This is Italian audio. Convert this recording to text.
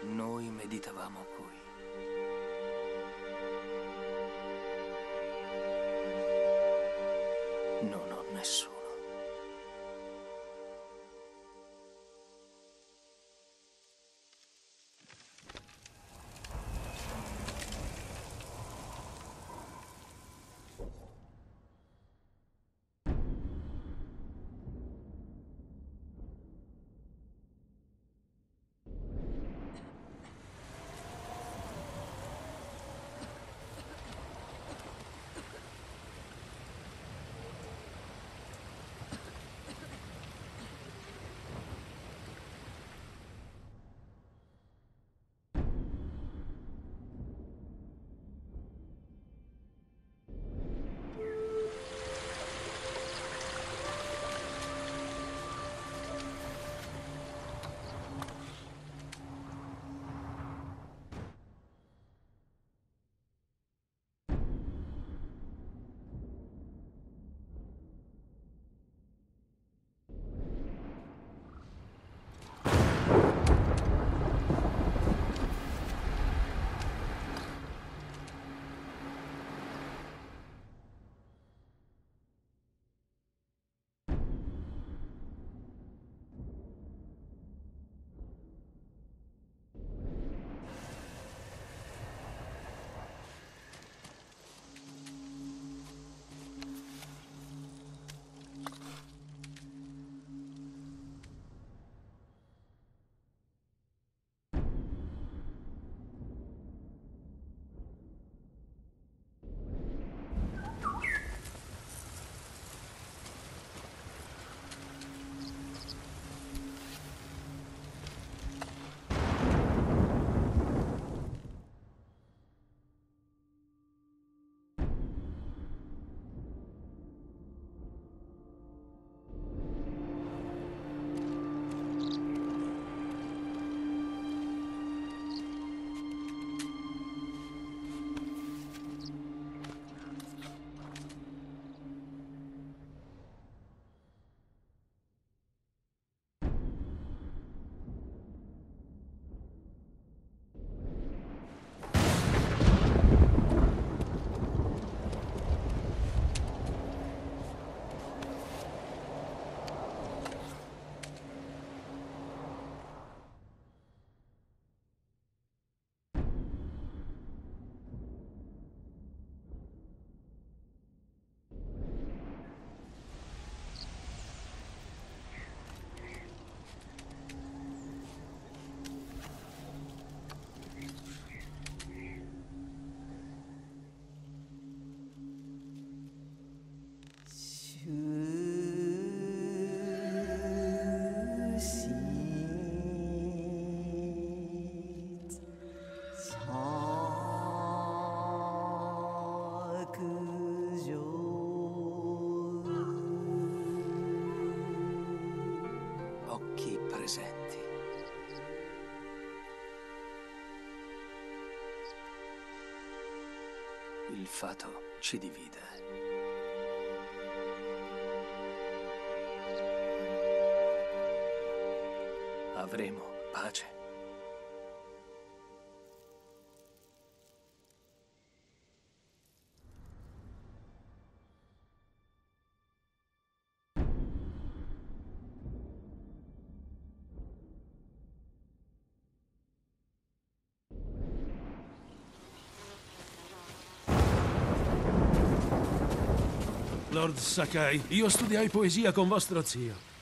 Noi meditavamo qui. Non ho nessuno. presenti. Il fato ci divide. Avremo pace. Lord Sakai, io studiai poesia con vostro zio.